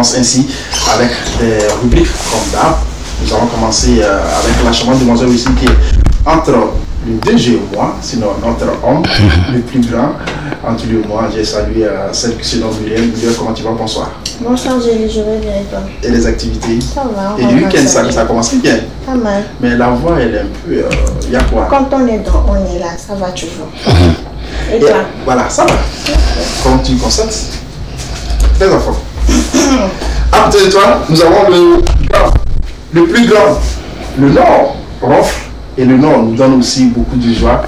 commence ainsi avec des rubriques comme d'hab. Nous allons commencer euh, avec la charmante demoiselle aussi qui est entre le DG et moi, sinon notre homme le plus grand. Entre lui et moi, j'ai salué euh, celle qui se nomme Muriel. Muriel, comment tu vas? Bonsoir. Bonsoir Gélie, je vais bien et toi? Et les activités? Ça va. Et le week-end, ça, ça a commencé bien. Pas mal. Mais la voix, elle est un peu. euh, Il y a quoi? Quand on est dans, on est là, ça va toujours. Et Et, toi? Voilà, ça va. Comme tu le constates, très enfant. À côté de toi, nous avons le grand, le plus grand. Le Nord ronfle et le Nord nous donne aussi beaucoup de joie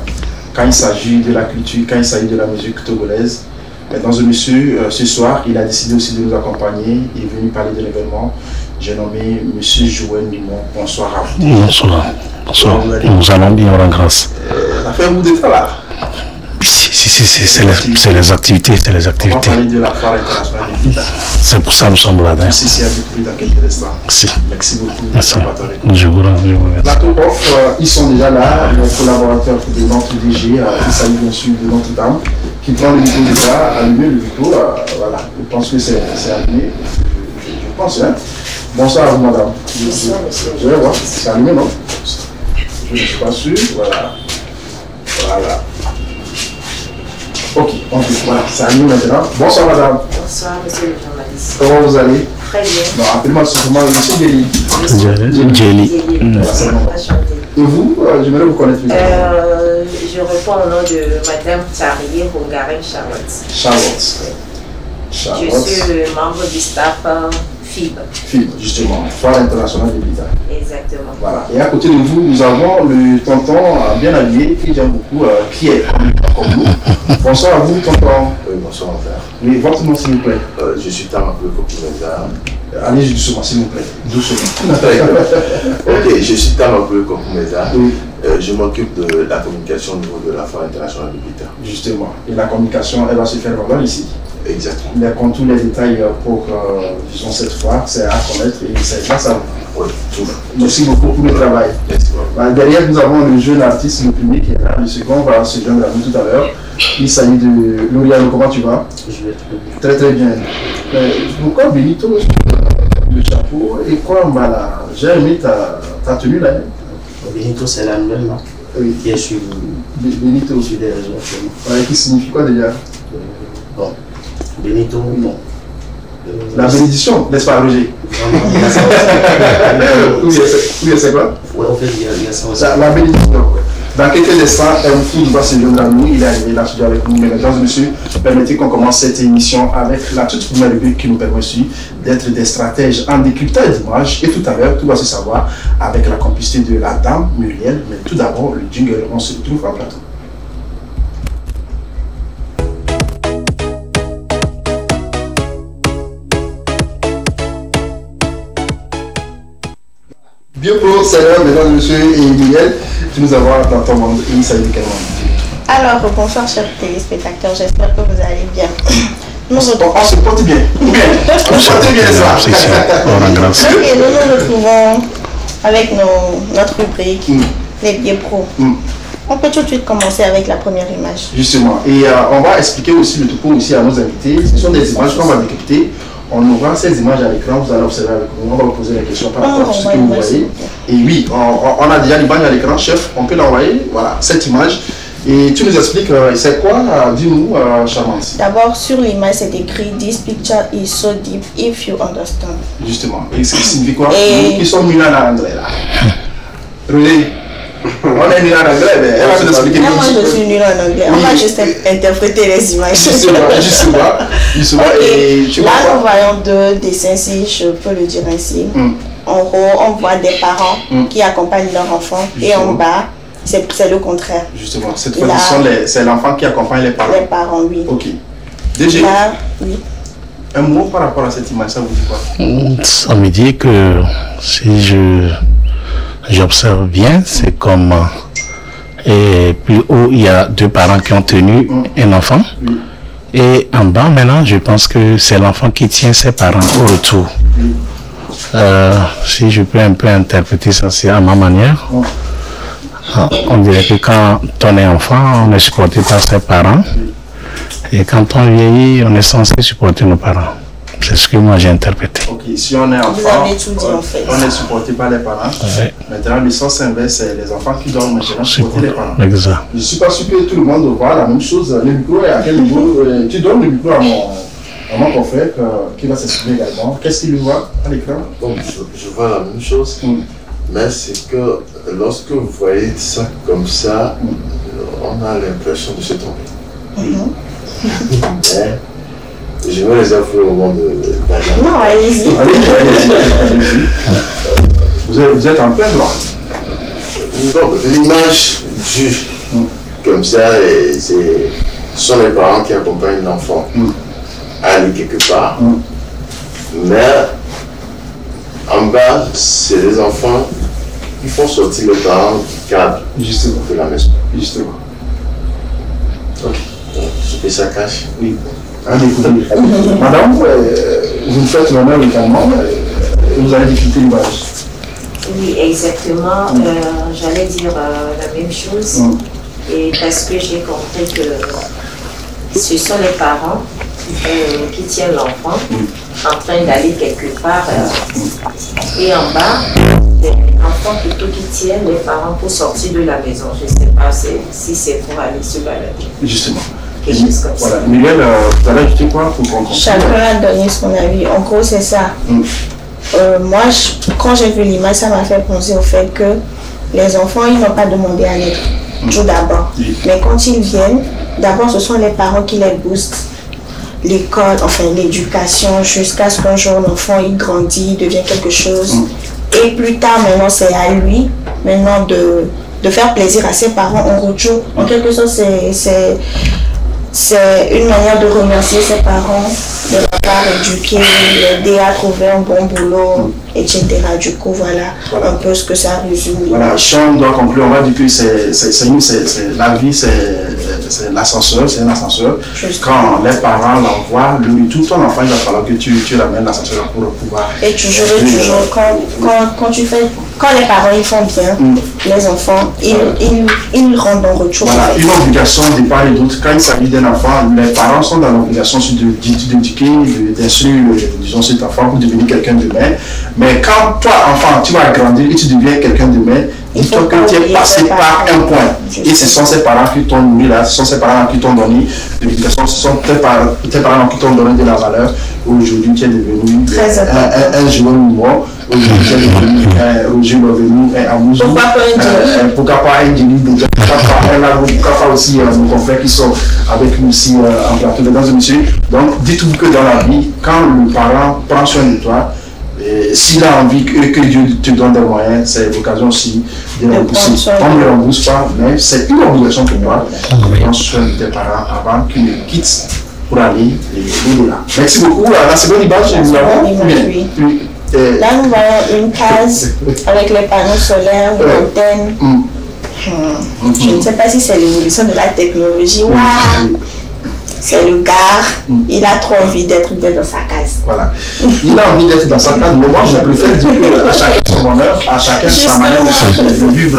quand il s'agit de la culture, quand il s'agit de la musique togolaise. Maintenant, ce monsieur, euh, ce soir, il a décidé aussi de nous accompagner. Il est venu parler de l'événement. J'ai nommé Monsieur Joël Mimon. Bonsoir à vous. Bonsoir. Bonsoir. Nous allons bien, on grâce. Euh, de temps là. Si, si, si, c'est les, c'est les activités, c'est les On va activités. parler de la foire internationale. C'est pour ça que nous sommes là. hein. Si, si, découvrir dans quelques instants. Si. Merci beaucoup. Merci. Je vous, vous remercie. Plateau off, euh, ils sont déjà là, les collaborateurs de notre DG, euh, il s'agit bien sûr de notre dame, qui prend le micro déjà, allumer le micro, euh, voilà, je pense que c'est c'est allumé, je, je- je pense, hein. Bonsoir à vous madame. Je- je- Je vais voir, c'est allumé non? Je ne suis pas sûr, voilà. Voilà. Ok, on dit, voilà, c'est allumé maintenant. Bonsoir madame, Bonsoir, monsieur le journaliste. comment vous allez? Très bien. Non, appelez-moi simplement monsieur Guéry. Jelly. Jelly. Voilà, c'est bon. Enchantée. Et vous, euh, j'aimerais vous connaître plus. Euh, je réponds au nom de Madame Tarier Rongarem Charlotte. Charlotte. Je Charlotte. suis le membre du staff FIB. Film, justement, Foire internationale de l'État. Exactement. Voilà. Et à côté de vous, nous avons le tonton euh, bien habillé, qui j'aime beaucoup, euh, Pierre, comme nous. Bonsoir à vous, tonton. Oui, bonsoir mon frère. Oui, votre nom, s'il vous plaît. Euh, je suis Tamakwe Kokumeza. Allez doucement, s'il vous plaît. Doucement. ok, je suis Tamakwe Kokumeza. Oui, Euh, je m'occupe de la communication au niveau de la Foire internationale de l'État. justement. Et la communication, elle va se faire vraiment ici. Exactement. Les contours, les détails euh, pour, euh, disons, cette foire, c'est à connaître et c'est grâce à vous. Merci beaucoup pour le travail. Bah, derrière, nous avons le jeune artiste, le public qui est là. Le second va se joindre à nous tout à l'heure. Il s'agit de Lauriano. Comment tu vas? Je vais très bien. Très très bien. Euh, pourquoi Benito le chapeau et quoi Mbala J'ai aimé ta, ta tenue là. Benito, c'est la nouvelle marque Oui, qui est sur, Be- Benito. sur des réseaux actuellement. Ouais, qui signifie quoi déjà? Euh, bon, Benito, bon. Euh, La bénédiction, n'est-ce pas Roger? Vraiment, il y a ça Oui, aussi. c'est- oui, c'est quoi? Ouais, en fait, il y a, il y a ça aussi. la, bénédiction. Dans quelques instants, un fou va se joindre à nous. Il est arrivé là studio avec nous. Mais mesdames et messieurs, permettez qu'on commence cette émission avec la toute première rubrique qui nous permet aussi d'être des stratèges en décryptage d'images. Et tout à l'heure, tout va se savoir avec la complicité de la dame Muriel. Mais tout d'abord, le jingle, on se retrouve en plateau. Bien pour salut, mesdames et messieurs, et Muriel, tu nous avoir dans ton monde. De Alors, bonsoir chers téléspectateurs, j'espère que vous allez bien. Nous on, on se porte bien. Bien? On se porte bien, ça. Ok, nous nous retrouvons avec nos, notre rubrique, Mm. les biais pro. Mm. On peut tout de suite commencer avec la première image. Justement. Et euh, on va expliquer aussi le topo aussi à nos invités. Ce sont des images qu'on va décrypter. On aura ces images à l'écran, vous allez observer avec nous. On va vous poser des questions par Ah, rapport à ce que vous voyez. Et oui, on, a déjà l'image à l'écran, chef. On peut l'envoyer. Voilà, cette image. Et tu nous expliques, euh, c'est quoi euh, Dis-nous, euh, Charmante. D'abord, sur l'image, c'est écrit This picture is so deep if you understand. Justement. Et ce qui signifie quoi? Et- Nous qui sommes en anglais là. René, on est nuls en anglais, mais elle va nous expliquer. Ah, moi, je suis nulle en anglais. On va juste interpréter les images. Justement, justement, justement. Ok. Et tu vois Là, nous voyons deux dessins, si je peux le dire ainsi. Mm. En haut, on voit des parents Mm. qui accompagnent leur enfant. Et en bas, c'est c'est le contraire. Justement, cette les- c'est l'enfant qui accompagne les parents. Les parents, oui. Ok. DG, Là, oui. un mot par rapport à cette image, ça vous dit quoi? Ça me dit que si je j'observe bien, c'est comme euh, et plus haut il y a deux parents qui ont tenu un enfant et en bas maintenant je pense que c'est l'enfant qui tient ses parents au retour. Euh, si je peux un peu interpréter ça c'est à ma manière. Ah, On dirait que quand on est enfant, on est supporté par ses parents Et quand on vieillit, on est censé supporter nos parents. C'est ce que moi j'ai interprété. Ok, si on est enfant, Vous avez tout dit, on, en fait. on est supporté par les parents. Ouais. Maintenant, le sens inverse, c'est les enfants qui doivent maintenant supporter les parents. Exact. Je ne suis pas sûr que tout le monde voit la même chose. Le micro est à quel niveau? Euh, Tu donnes le micro à mon, à mon confrère euh, qui va s'exprimer également. Qu'est-ce qu'il voit à l'écran? Donc, je, je vois la même chose, Mm. mais c'est que lorsque vous voyez ça comme ça, on a l'impression de se tromper. Mais je me réserve pour le moment de. Non, allez-y. Allez-y, allez-y, allez-y. Vous êtes, vous êtes en plein droit. Donc, l'image du comme ça, c'est ce sont les parents qui accompagnent l'enfant Mm. à aller quelque part. Mm. Mais en bas, c'est les enfants qui font sortir les parents du cadre Justement. de la maison. Justement. Donc, ce que ça cache. Oui. Allez, écoutez. Madame, euh, vous me faites l'honneur également. euh, vous allez difficulté l'image. Oui, exactement. Euh, J'allais dire euh, la même chose. Mm. Et parce que j'ai compris que ce sont les parents euh, qui tiennent l'enfant en train d'aller quelque part. euh, et en bas, les enfants plutôt qui tiennent les parents pour sortir de la maison. Je ne sais pas si c'est pour aller se balader. Justement. Quelque chose comme ça. Voilà. Miguel, euh, quoi pour Chacun a donné son avis. En gros, c'est ça. Mm. Euh, moi, je- quand j'ai vu l'image, ça m'a fait penser au fait que les enfants, ils n'ont pas demandé à naître, tout d'abord. Oui. Mais quand ils viennent, d'abord, ce sont les parents qui les boostent. L'école, enfin l'éducation, jusqu'à ce qu'un jour l'enfant il grandit, il devient quelque chose. Et plus tard, maintenant, c'est à lui, maintenant, de, de faire plaisir à ses parents en retour. En quelque sorte, c'est- c'est une manière de remercier ses parents de l'avoir éduqué, l'aider à trouver un bon boulot, etc. Du coup, voilà, Voilà. un peu ce que ça résume. Voilà, si on doit conclure, on va dire que c'est, la vie, c'est l'ascenseur, c'est un ascenseur. Quand les parents l'envoient, le tout ton enfant, il va falloir que tu, tu l'amènes l'ascenseur pour pouvoir. Et toujours et toujours, quand, quand, quand tu fais, quand les parents ils font bien, Mm. les enfants, ils, ils, ils rendent en retour. Voilà, une obligation de part et d'autre. Quand il s'agit d'un enfant, les parents sont dans l'obligation d'éduquer, d'instruire, euh, disons, cet enfant pour devenir quelqu'un de bien. Mais quand toi, enfant, tu vas grandir et tu deviens quelqu'un de bien, Il faut que tu es passé par un point. Et ce sont ces parents qui t'ont nourri là, ce sont ces parents qui t'ont donné l'éducation, ce sont tes parents, tes parents qui t'ont donné de la valeur. Aujourd'hui, tu es devenu Très un, un, un joueur mort. Aujourd'hui, tu es devenu un Lovenu, un Amouzou. Pourquoi pas un Euh, pourquoi pas un déjà, pourquoi pas un pourquoi pas aussi euh, nos confrères qui sont avec nous euh, en plateau, mesdames et messieurs. Donc, dites-vous que dans la vie, quand le parent prend soin de toi, s'il a envie que, que Dieu te donne des moyens, c'est l'occasion aussi de On ne rembourse pas, mais c'est une obligation pour moi de prendre soin de tes parents avant qu'ils ne quittent pour aller au-delà. Merci beaucoup. Euh, La seconde image, nous oui. oui. Euh, Là, nous voyons une case avec les panneaux solaires, une Ouais. antenne. hum, Hmm. Je ne sais pas si c'est l'évolution de la technologie. Waouh C'est le gars, il a trop envie d'être bien dans sa case. Voilà. Il a envie d'être dans sa case, mais moi je préfère dire que à chacun son bonheur, à chacun sa manière de, de vivre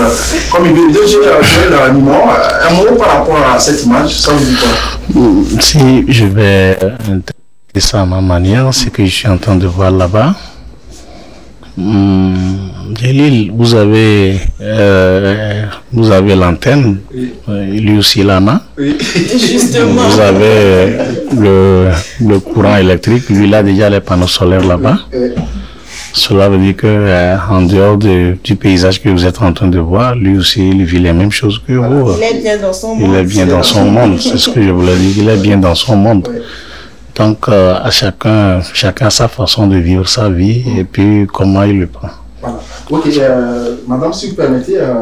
comme il veut. Donc, J'ai Nimon, euh, un mot par rapport à cette image, ça vous dit quoi Si je vais interpréter ça à ma manière, ce que je suis en train de voir là-bas. Hum, Vous avez, euh, vous avez l'antenne, lui aussi il en a. Justement. Vous avez le, le courant électrique, lui il a déjà les panneaux solaires là-bas. Cela veut dire que euh, en dehors de- du paysage que vous êtes en train de voir, lui aussi il vit les mêmes choses que vous. Il est bien dans son Il monde. est bien dans son monde, c'est ce que je voulais dire. Il est bien dans son monde. Donc, euh, à chacun, chacun sa façon de vivre sa vie et puis comment il le prend. Ok, euh, madame, si vous permettez, euh,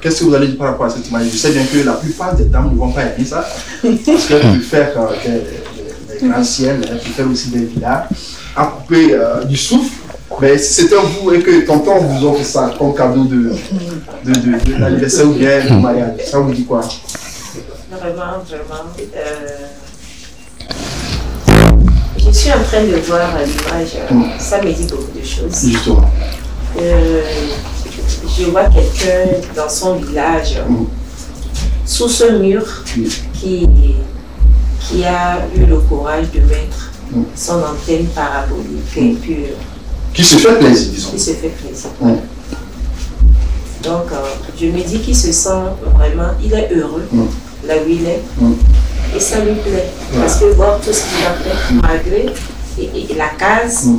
qu'est-ce que vous allez dire par rapport à cette image Je sais bien que la plupart des dames ne vont pas aimer ça, parce qu'elles préfèrent euh, des, des- des grands ciels, elles préfèrent aussi des villas à couper euh, du souffle. Mais si c'était vous et que tonton vous offre ça comme cadeau de, de, de, de l'anniversaire ou bien du mariage, ça vous dit quoi? Vraiment, vraiment. euh, je suis en train de voir l'image, euh, Mm. ça me dit beaucoup de choses. Justement. Euh, je vois quelqu'un dans son village, Mm. sous ce mur, Oui. qui, qui a eu le courage de mettre Mm. son antenne parabolique et puis euh, Qui se fait plaisir, disons. qui se fait plaisir. Mm. Donc, euh, je me dis qu'il se sent vraiment, il est heureux Mm. là où il est Mm. et ça lui plaît. Parce que voir tout ce qu'il a fait, malgré et, la case, Mm.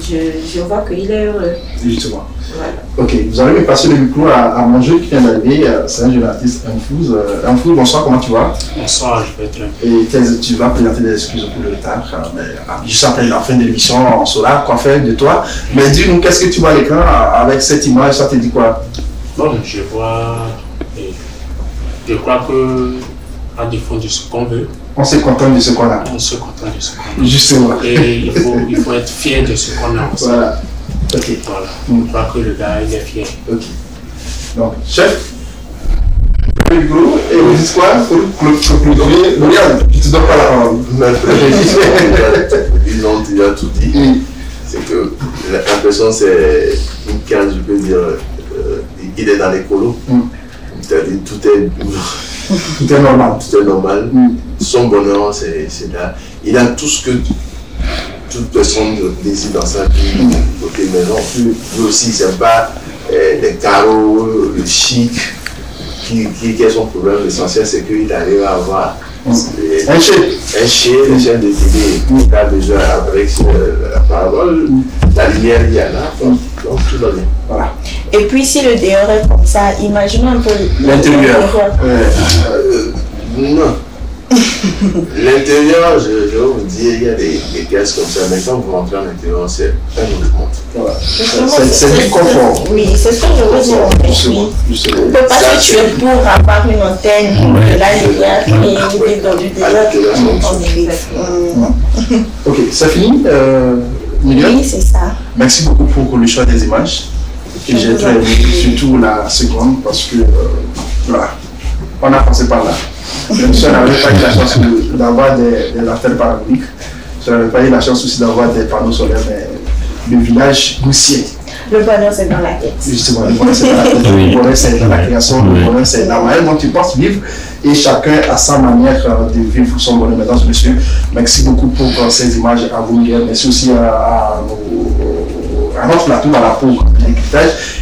Je, je vois qu'il est heureux. Justement. Voilà. Ok, vous allez me passer le micro à, à mon jeu qui vient d'arriver. euh, C'est un jeune artiste, Infouz. Euh, Infouz, bonsoir, comment tu vas? Bonsoir, je vais très bien. Et tu vas présenter des excuses pour le retard. euh, Mais, juste après la fin de l'émission, on saura quoi faire de toi. Mais dis-nous, qu'est-ce que tu vois à l'écran euh, avec cette image? Ça te dit quoi? Bon, je vois. je crois que, à défaut de ce qu'on veut, On s'est content de ce qu'on a. on se contente de ce qu'on Justement. a. Et il faut, il faut être fier de ce qu'on a aussi. Voilà. Ok, Voilà. Mm. Je crois que le gars, il est fier. ok. Donc, chef, le micro, et vous dites quoi? Pour conclure, Lauriane, je te donne pas la parole. Ils ont déjà tout dit. Oui. C'est que la la personne, c'est une case, je peux dire, euh, il est dans les colos. Mm. C'est-à-dire, tout est, Tout est normal. tout est normal. Mm. Son bonheur, c'est là. Il a tout ce que toute personne désire dans sa vie, côté maison. Lui aussi, c'est pas euh, les carreaux, le chic, qui, qui, qui est son problème? L'essentiel, c'est qu'il arrive à avoir Mm. Un chef. un chien, un chien de télé, il a besoin avec euh, la parole, la lumière, il y en a, donc, donc tout va bien. Voilà. Et puis si le dehors est comme ça, imaginez un peu L'intérieur. Ouais. Euh, non. L'intérieur, je, je vais vous dire, il y a des, des pièces comme ça, mais quand vous rentrez à l'intérieur, c'est un autre monde. Voilà. C'est c'est du confort. Oui, c'est ce que je veux dire en fait. Oui. On peut pas Ça, se tuer pour avoir une antenne, de la lumière et vivre dans du désert. Ok, c'est fini, euh, Miguel? Oui, c'est ça. Merci beaucoup pour le choix des images. Et j'ai très aimé, surtout la seconde, parce que, euh, voilà, on a passé par là. Même si on n'avait pas eu la chance d'avoir des, des paraboliques, si on n'avait pas eu la chance aussi d'avoir des panneaux solaires, mais le village goussier, Le bonheur, c'est dans la tête. justement, le bonheur c'est dans la tête, Oui. le bonheur c'est dans la création, le bonheur c'est dans la manière dont tu penses vivre, et chacun a sa manière euh, de vivre son bonheur. Mesdames et messieurs, merci beaucoup pour euh, ces images à vous. Merci aussi à, à nos à notre plateau, voilà, pour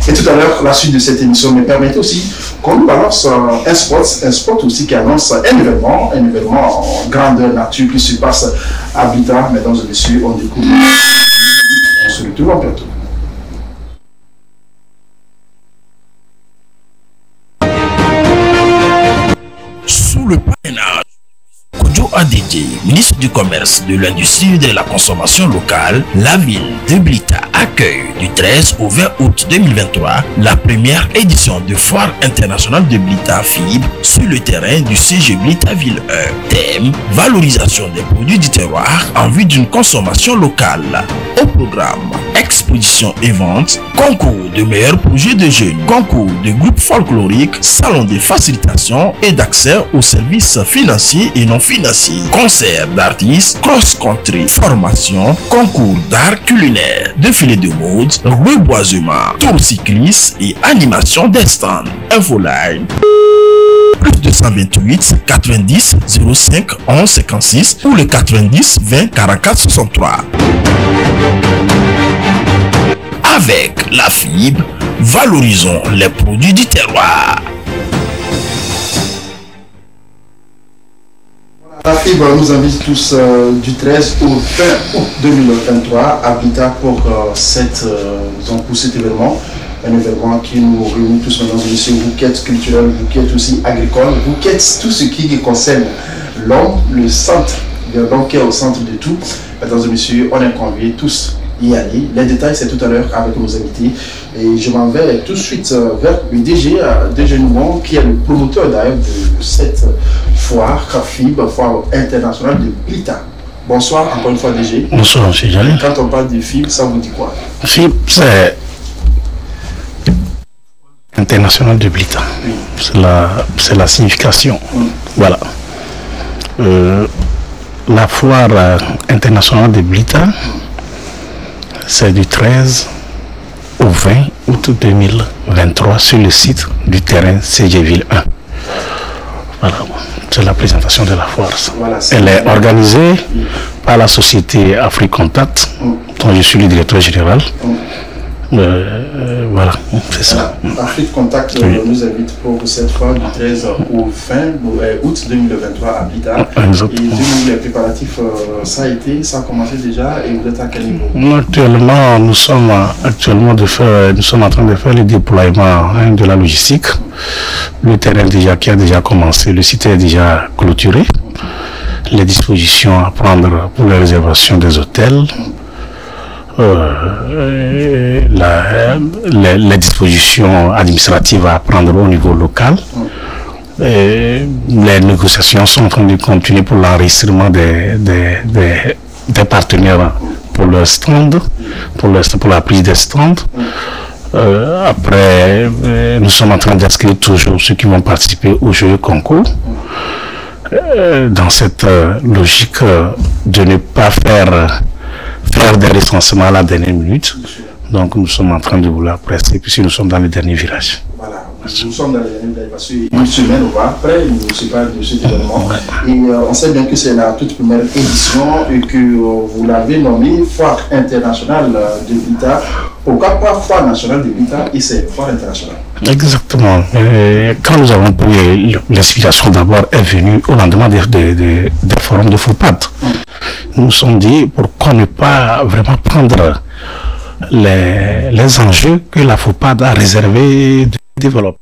Et tout à l'heure, la suite de cette émission me permettait aussi qu'on nous balance un spot, un spot aussi qui annonce un événement, un événement en grandeur nature qui se passe à Bita. Mesdames et messieurs, on découvre. On se retrouve en bientôt. sous le parrainage. Adedje, ministre du Commerce, de l'Industrie et de la Consommation locale, la ville de Blita accueille du 13 au 20 août 2023 la première édition de Foire internationale de Blita Fibre sur le terrain du CG Blita Ville 1. Thème Valorisation des produits du terroir en vue d'une consommation locale. Au programme Exposition et vente, concours de meilleurs projets de jeunes, concours de groupes folkloriques, salon de facilitation et d'accès aux services financiers et non financiers, concert d'artistes, cross-country, formation, concours d'art culinaire, défilé de mode, reboisement, tour cycliste et animation des stands. Infoline plus 228 90 05 11 56 ou le 90 20 44 63. Avec la fibre, valorisons les produits du terroir. La fibre nous invite tous euh, du 13 au 20 août 2023 à Bita pour, euh, euh, pour cet événement. Un événement qui nous réunit tous maintenant, messieurs, vous qui êtes culturel, vous qui êtes aussi agricole, êtes tout ce qui concerne l'homme, le centre, l'homme qui est au centre de tout. Mesdames et messieurs, on est conviés tous Les détails, c'est tout à l'heure avec nos invités. Et je m'en vais tout de suite euh, vers le DG, euh, DG Noumon, qui est le promoteur d'ailleurs de cette foire, FIB, foire internationale de Blita. Bonsoir encore une fois DG. Bonsoir, M. Jalil. Quand on parle de FIB, ça vous dit quoi? FIB, c'est international de Blita. C'est la, la signification. Voilà. Euh, la foire internationale de Blita, c'est du 13 au 20 août 2023 sur le site du terrain CGVille 1. Voilà. C'est la présentation de la. Voilà, c'est- Elle est organisée par la société Africontact, dont je suis le directeur général. Euh, euh, voilà, c'est ça. Afrique Contact Oui. nous invite pour cette fois du 13 au fin euh, août 2023 à Blita. Et Exactement. du les préparatifs, ça a été, ça a commencé déjà et vous êtes à quel niveau? Actuellement, nous sommes actuellement de faire, nous sommes en train de faire le déploiement hein, de la logistique. Le terrain déjà qui a déjà commencé, le site est déjà clôturé. Les dispositions à prendre pour la réservation des hôtels. Euh, les, dispositions administratives à prendre au niveau local. Les négociations sont en train de continuer pour l'enregistrement des, partenaires pour le stand, pour, la prise des stands. Euh, après, euh, nous sommes en train d'inscrire toujours ceux qui vont participer au jeu concours. Dans cette logique de ne pas faire, faire des recensements à la dernière minute. Donc nous sommes en train de vouloir presser, puisque nous sommes dans le dernier virage. Voilà, nous sommes dans les derniers parce qu'une semaine va après, nous ne pas de cet événement. Et euh, on sait bien que c'est la toute première édition et que euh, vous l'avez nommé Foire internationale euh, de l'État. Pourquoi pas Foire nationale de l'État et c'est Foire internationale Exactement. Euh, quand nous avons pris l'inspiration d'abord est venue au lendemain des, des, des- des forums de FOPAD. Nous nous sommes dit pourquoi ne pas vraiment prendre les, les enjeux que la FOPAD a réservés de développer.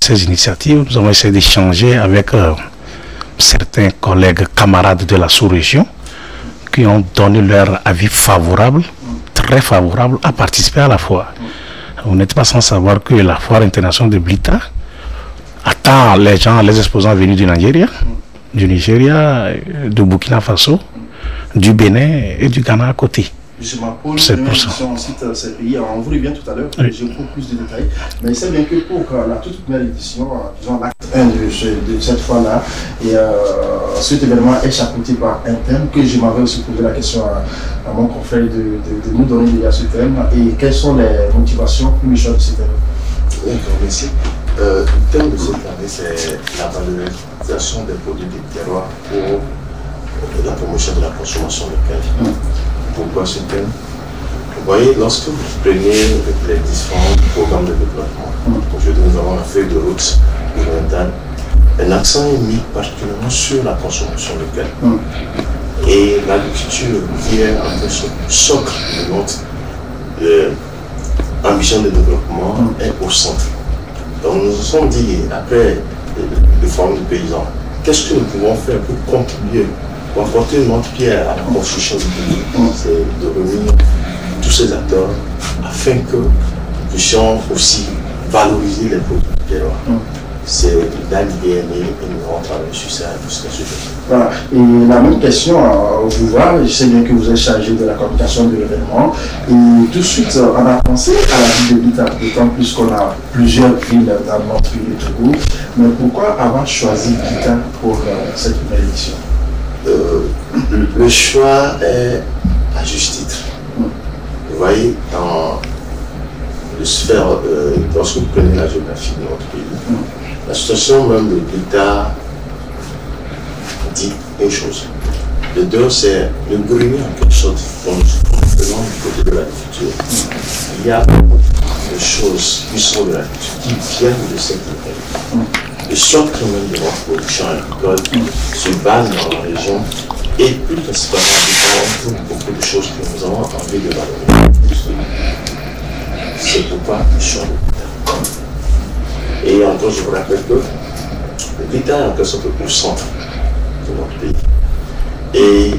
Ces initiatives, nous avons essayé d'échanger avec euh, certains collègues camarades de la sous-région qui ont donné leur avis favorable, très favorable à participer à la foire. Vous n'êtes pas sans savoir que la foire internationale de Blita attend les gens, les exposants venus du Nigeria, du Nigeria, euh, du Burkina Faso, du Bénin et du Ghana à côté. Pour C'est une pour première ça. édition, on cite euh, ces pays. On vous revient tout à l'heure, Oui. j'ai beaucoup plus de détails. Mais c'est bien que pour euh, la toute première édition, euh, disons l'acte 1 de, ce- de cette fois-là, et euh, cet événement est chapeauté par un thème que je m'avais aussi posé la question à, à mon confrère de, de- de nous donner déjà ce thème et quelles sont les motivations pour choix de ce thème? D'accord, merci. Euh, le thème de cette année, c'est la valorisation des produits du terroir pour euh, la promotion de la consommation locale. Pourquoi ce thème Vous voyez, lorsque vous prenez les différents programmes de développement, aujourd'hui nous avons la feuille de route gouvernementale, un accent est mis particulièrement sur la consommation locale. Et l'agriculture qui est un peu ce socle de notre euh, ambition de développement est au centre. Donc nous nous sommes dit, après le, le forum des paysans, qu'est-ce que nous pouvons faire pour contribuer, pour apporter notre pierre à la construction du pays C'est de réunir tous ces acteurs afin que nous puissions aussi valoriser les produits du terroir. C'est est née et nous avons travaillé sur ça jusqu'à ce jour. Voilà. Et la même question à vous voir, je sais bien que vous êtes chargé de la communication de l'événement. Et tout de suite, euh, on a pensé à la ville de l'État, d'autant plus qu'on a plusieurs villes dans notre pays de. Mais pourquoi avoir choisi l'État pour euh, cette première édition? Le- choix est à juste titre. Vous voyez, dans le sphère, euh, lorsque vous prenez la géographie de notre pays, la situation même de l'État dit une chose. Le deux, c'est le grenier en quelque sorte, quand nous du côté de l'agriculture. Il y a beaucoup de choses qui sont de l'agriculture, qui viennent de cette localité. Le socle même de notre production agricole se base dans la région et plus principalement beaucoup de choses que nous avons envie de valoriser. C'est pourquoi de l'État. Et encore, je vous rappelle que l'État est en quelque sorte au centre de notre pays. Et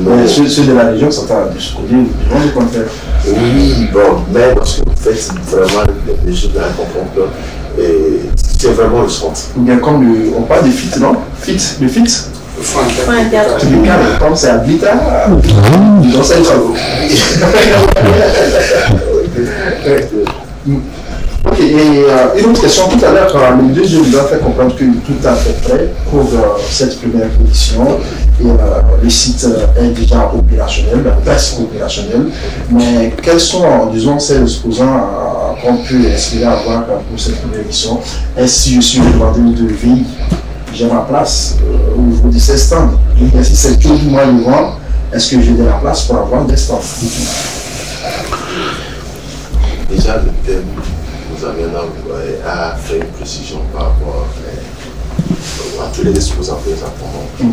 Mais nous- ceux, ceux de la région sont à vont le contraire. oui, bon, mais lorsque vous faites vraiment les mesures de la comprendre c'est vraiment le centre. Ou bien comme le, on parle de fit, non? Fit, le fit interdire. Le cadre, comme c'est à ont ça, ils sont Ok, et euh, une autre question. Tout à l'heure, euh, le deuxième nous a fait comprendre que tout à fait prêt pour euh, cette première édition. Et euh, le site euh, est déjà opérationnel, presque opérationnel. Mais quels sont, disons, ces exposants euh, qu'on peut espérer avoir euh, pour cette première édition Est-ce que je suis demandé de veiller j'ai ma place euh, au niveau de ces stands. Si c'est tout du mois de vendre, est-ce que j'ai de la place pour avoir des stands? Déjà, le thème, vous avez à faire une précision par rapport à, tous les exposants présentement. Mm.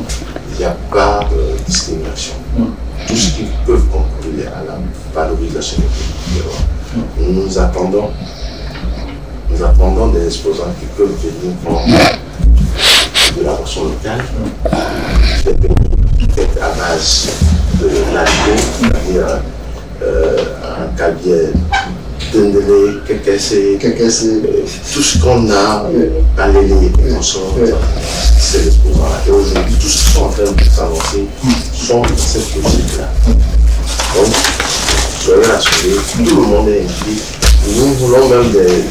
Il n'y a pas de discrimination. Mm. Tout ce qui peut concourir à la valorisation des mm. Nous attendons nous attendons des exposants qui peuvent venir prendre de la version locale, des pays faits à base de l'agneau, c'est-à-dire euh, un cabier, dendele, kekese, euh, tout ce qu'on a, à consorts, c'est l'exposant. Et aujourd'hui, tout ce qui sont en train de s'avancer sont dans cette logique-là. Donc, soyez rassurés, tout le monde est impliqué. Nous voulons même des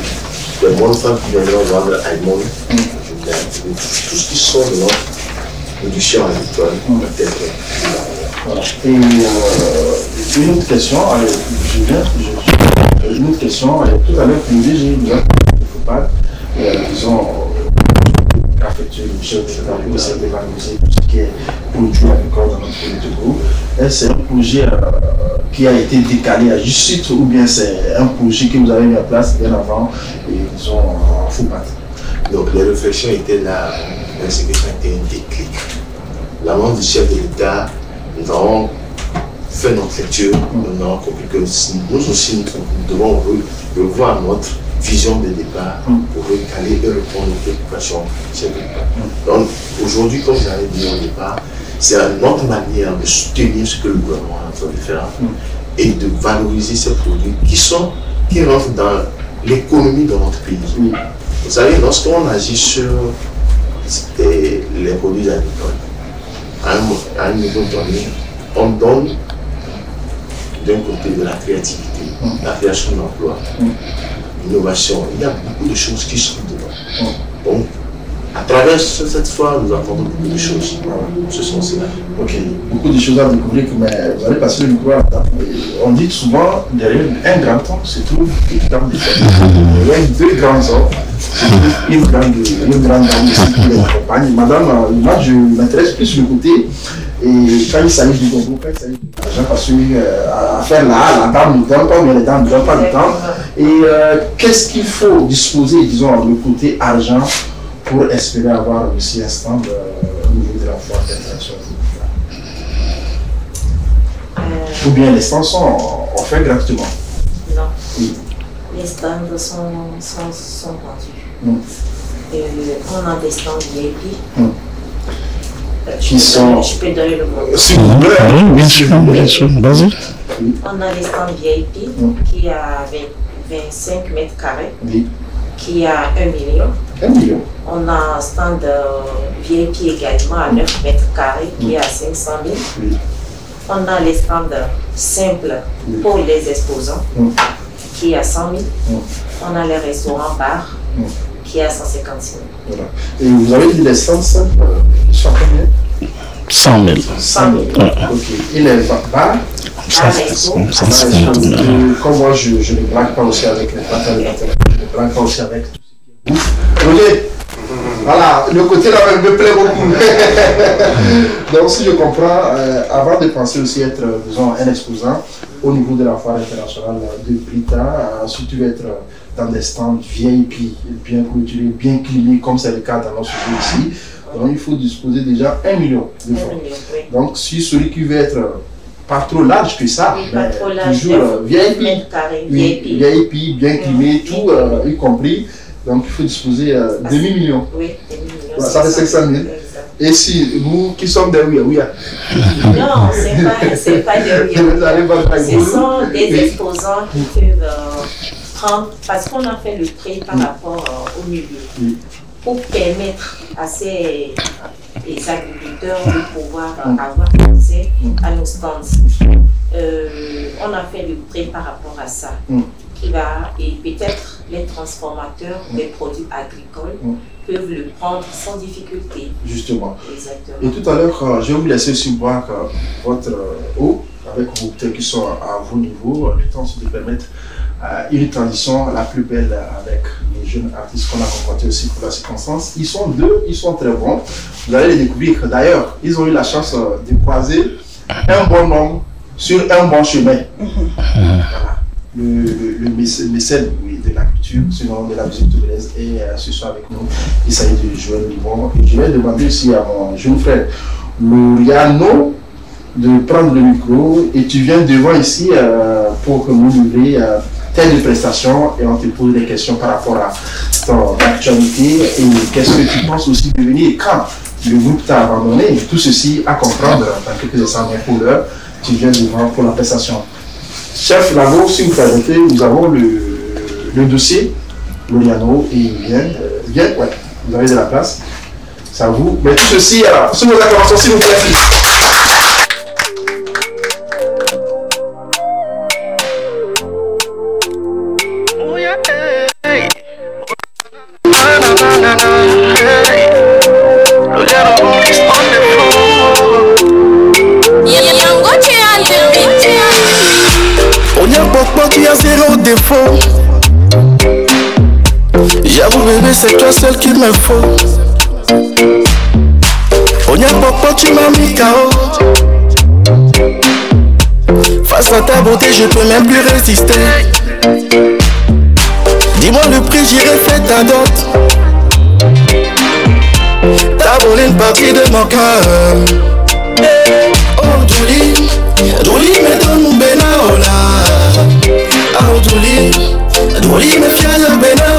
les bonnes femmes qui viendront vendre à Aïmon, tout ce qui sort de notre production agricole doit être voilà. Et euh, une autre question, allez, je viens, je, une autre question, tout à l'heure, vous j'ai dit, il faut pas, euh, disons, affectueux le chef de la c'est d'évanouir tout ce qui est produit agricole dans notre pays de groupe. C'est un projet euh, qui a été décalé à juste titre ou bien c'est un projet que vous avez mis en place bien avant et disons en Donc les réflexions étaient là, mais c'est que ça a été un déclic. L'amende du chef de l'État, nous avons fait notre lecture, compris que nous aussi nous devons revoir notre vision de départ pour recaler et répondre aux préoccupations. Donc aujourd'hui, comme j'avais dit au départ, c'est notre manière de soutenir ce que le gouvernement est en train de faire et de valoriser ces produits qui sont qui rentrent dans l'économie de notre pays. Vous savez, lorsqu'on agit sur les produits agricoles, à un, niveau donné, on donne d'un côté de la créativité, la création d'emplois, l'innovation. Il y a beaucoup de choses qui sont dedans. Donc, à travers cette fois, nous attendons beaucoup de choses. Ce sont cela. Ok, beaucoup de choses à découvrir, mais vous allez passer le micro à On dit souvent, derrière un grand temps se trouve une grande Il y a deux grands hommes, une grande, une grande dame qui. Madame, moi je m'intéresse plus sur le côté. Et quand il s'agit du Congo, quand il s'agit l'argent, parce que euh, à faire là, la dame ne donne pas, mais les dames ne donnent pas le temps. Et euh, qu'est-ce qu'il faut disposer, disons, le côté argent pour espérer avoir aussi un stand euh, au niveau de la foire internationale euh, Ou bien les stands sont offerts gratuitement? Non. Les stands sont, sont, sont vendus. On a des stands VIP. Qui sont... je peux donner le mot. S'il vous plaît. Oui, bien sûr, bien sûr. Vas-y. On a des stands VIP qui a 25 mètres carrés. Oui qui a 1 million. 1 million. On a un stand VIP également à 9 mètres carrés qui est à 500 000. On a les stands simples pour les exposants qui est à 100 000. On a les restaurants bar qui est à 150 000. Et vous avez dit les stands simples, ils sont combien? 100 000. 100 000. Ok. Et les bars ça, Comme moi, je, ne blague pas aussi avec les partenaires, je ne blague pas aussi avec tout ce qui est. Voilà, le côté là me plaît beaucoup. Donc, si je comprends, euh, avant de penser aussi être, disons, un exposant au niveau de la foire internationale de Brita, ensuite tu être dans des stands VIP, bien clôturés, bien climés, comme c'est le cas dans notre sujet ici. Donc, il faut disposer déjà un million de francs. Donc, si celui qui veut être pas trop large que ça, mais toujours euh, VIP, VIP, bien climé, tout euh, y compris. Donc il faut disposer euh, demi-million. Oui, demi-million. ça fait 500 000. Et si nous qui sommes des oui, oui. Non, ce n'est pas, pas des oui. Ce sont des exposants qui peuvent prendre, parce qu'on a fait le prix par rapport au milieu, pour permettre à ces les agriculteurs de pouvoir avoir accès à nos stands. Euh, on a fait le prêt par rapport à ça. Mm. Qui va, et peut-être les transformateurs des produits agricoles mm. peuvent le prendre sans difficulté. Justement. Et tout à l'heure, euh, je vais vous laisser aussi boire euh, votre eau avec vos bouteilles qui sont à vos niveaux, le temps de permettre une transition la plus belle avec les jeunes artistes qu'on a rencontrés aussi pour la circonstance. Ils sont deux, ils sont très bons. Vous allez les découvrir. D'ailleurs, ils ont eu la chance euh, de croiser un bon homme sur un bon chemin. Voilà. Le, le, le mécène de la culture, sinon de la musique togolaise, et euh, ce soir avec nous, il s'agit de Joël Limon. Et je vais demander aussi à mon jeune frère, Luriano, de prendre le micro et tu viens devant ici euh, pour nous livrer euh, tes prestations et on te pose des questions par rapport à ton actualité et qu'est-ce que tu penses aussi de venir quand le groupe t'a abandonné. Tout ceci à comprendre dans quelques instants, mais pour l'heure, tu viens devant pour la prestation. Chef Lago, si vous permettez, nous avons le, le dossier, Loriano, et vient, euh, vient, ouais, vous avez de la place, c'est à vous. Mais tout ceci, alors, vos acclamations, s'il vous. Seul qu'il me faut. Onya pourquoi tu m'as mis KO Face à ta beauté je peux même plus résister. Dis-moi le prix j'irai faire ta dot. T'as volé une partie de mon cœur. Oh Jolie Jolie mais donne mon benaola. Oh Jolie Jolie mais fière benaola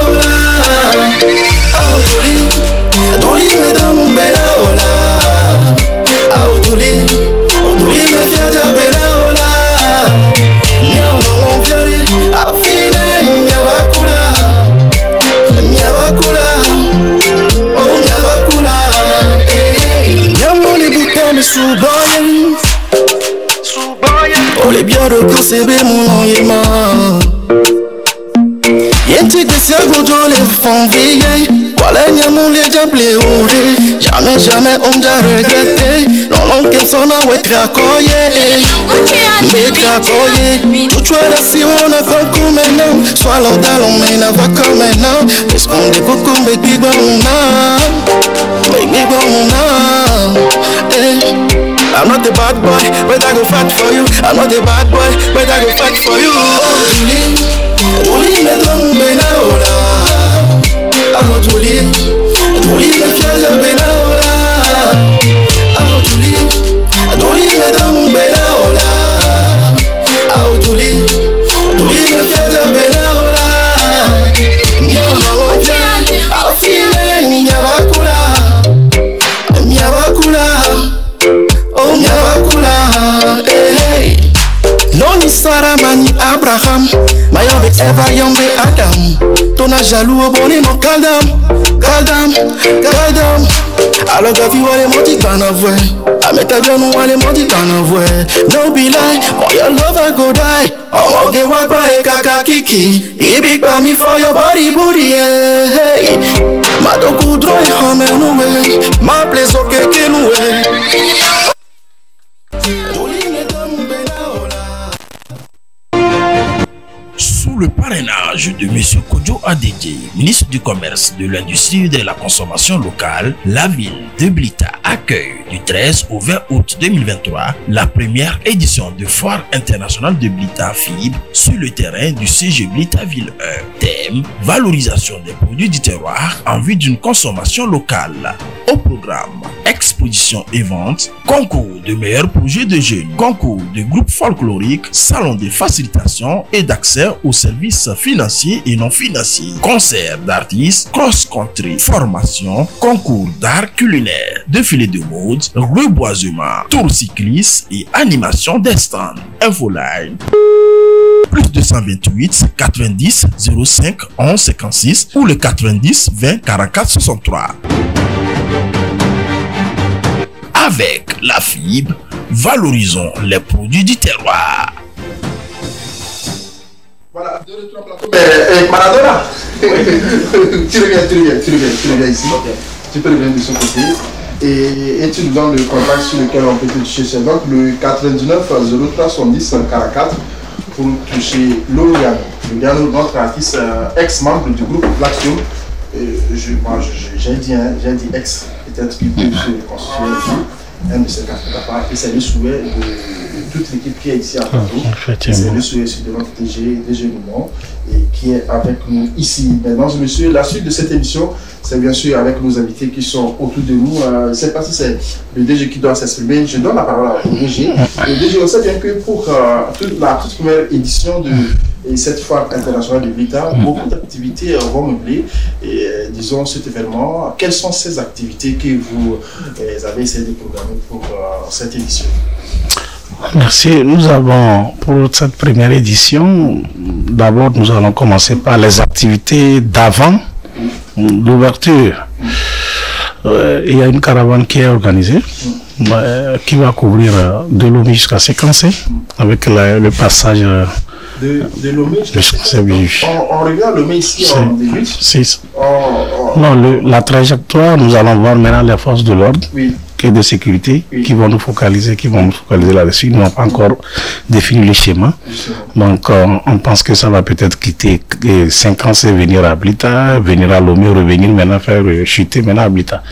s'en a ouais cracoye Mais cracoye Tu tu as la si on a fait comme maintenant Soit l'on d'allons mais n'a pas comme maintenant Est-ce qu'on est beaucoup baby bon Baby bon Eh I'm not a bad boy, but I go fight for you. I'm not a bad boy, but I go fight for you. Julie, Julie, me donne benaola. Ah Julie, Julie, Eva Yambe Adam Ton a jaloux au bon non calme Calme, calme Alors que fi wale moti kanavwe I met a janu wale moti kanavwe No be lie, for your love I go die. Ọmọ ge wa gba e kaka kiki. Ibi gba mi for your body booty yeah. hey. Ma to kudro e hame nuwe Ma place oke kenuwe Le parrainage de M. Kodjo Adedje, ministre du Commerce, de l'Industrie et de la Consommation locale, la ville de Blita accueille du 13 au 20 août 2023 la première édition de Foire internationale de Blita FIB sur le terrain du CG Blita Ville 1. Thème Valorisation des produits du terroir en vue d'une consommation locale. Au programme Exposition et vente, concours de meilleurs projets de jeunes, concours de groupes folkloriques, salon de facilitation et d'accès aux services financiers et non financiers, concerts d'artistes, cross-country, formation, concours d'art culinaire, défilé de mode, reboisement, tour cycliste et animation des stands. Infoline plus 228 90 05 11 56 ou le 90 20 44 63. Avec la fibre, valorisons les produits du terroir. Voilà, deux, trois plateaux. Mais, eh, Maradona Tu reviens, tu reviens, tu reviens, tu reviens ici. Tu peux revenir de ce côté. Et, et tu nous donnes le contact sur lequel on peut te toucher. C'est donc le 99 03 70 44 pour toucher Loriano. Loriano, notre artiste euh, ex-membre du groupe L'Action. Euh, je- moi, je- j'ai dit, hein, j'ai dit ex, peut-être qu'il peut se constituer un de. Et c'est le souhait de, de toute l'équipe qui est ici à Paris. Et C'est le souhait aussi de notre DG, DG Lumon, et qui est avec nous ici. Mesdames et messieurs, la suite de cette émission, c'est bien sûr avec nos invités qui sont autour de nous. Euh, je ne sais pas si c'est le DG qui doit s'exprimer. Je donne la parole au DG. Le DG, on sait bien que pour euh, la toute première édition de et cette foire internationale de l'État, beaucoup d'activités vont meubler, et, euh, disons, cet événement. Quelles sont ces activités que vous euh, avez essayé de programmer pour cette édition? Merci. Nous avons, pour cette première édition, d'abord, nous allons commencer par les activités d'avant l'ouverture. Euh, il y a une caravane qui est organisée, euh, qui va couvrir euh, de Lomé jusqu'à Séquencé, avec la- le passage de, de Lomé jusqu'à Séquencé. on, on regarde Lomé ici en début. On- on- Non, le- la trajectoire, nous allons voir maintenant les forces de l'ordre Oui. Et de sécurité qui vont nous focaliser, qui vont nous focaliser là-dessus. Ils n'ont pas encore défini le schéma. Donc, euh, on pense que ça va peut-être quitter 5 ans, c'est venir à Blita, venir à Lomé, revenir maintenant faire euh, chuter maintenant à Blita.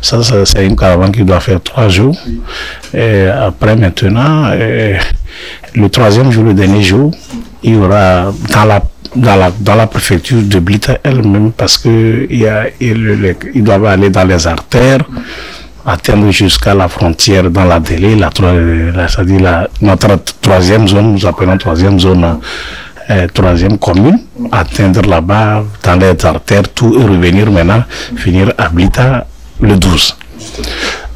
Ça, ça, c'est une caravane qui doit faire trois jours. Et après, maintenant, euh, le troisième jour, le dernier jour, il y aura dans la dans la, dans la préfecture de Blita elle-même parce que il, y a, il, le- ils doivent aller dans les artères atteindre jusqu'à la frontière dans la délai, la, la, c'est-à-dire la, notre troisième zone, nous appelons troisième zone, euh, troisième commune, atteindre là-bas dans les artères, tout et revenir maintenant, finir à Blita le 12.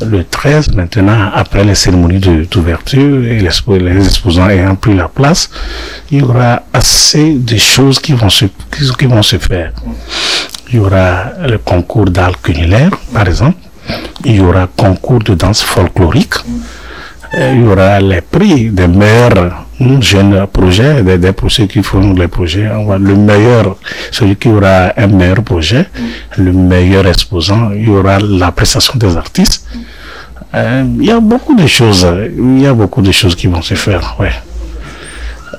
Le 13, maintenant, après les cérémonies d'ouverture et l'expo- les exposants ayant pris la place, il y aura assez de choses qui vont se, qui, vont se faire. Il y aura le concours d'art culinaire, par exemple. Il y aura concours de danse folklorique. Il y aura les prix des meilleurs hum, jeunes projets, des, des projets qui font les projets. Le meilleur, celui qui aura un meilleur projet, le meilleur exposant, il y aura la des artistes. Euh, il y a beaucoup de choses, il y a beaucoup de choses qui vont se faire, ouais.